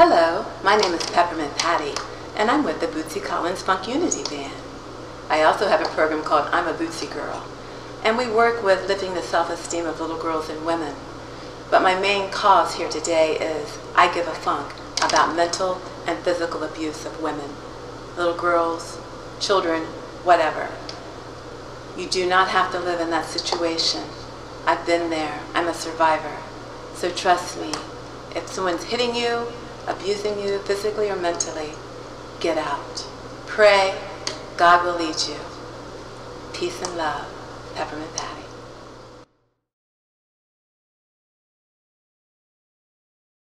Hello, my name is Peppermint Patti, and I'm with the Bootsy Collins Funk Unity Band. I also have a program called I'm a Bootsy Girl, and we work with lifting the self-esteem of little girls and women. But my main cause here today is I give a funk about mental and physical abuse of women, little girls, children, whatever. You do not have to live in that situation. I've been there. I'm a survivor. So trust me, if someone's hitting you, abusing you physically or mentally, get out. Pray. God will lead you. Peace and love. Peppermint Patti.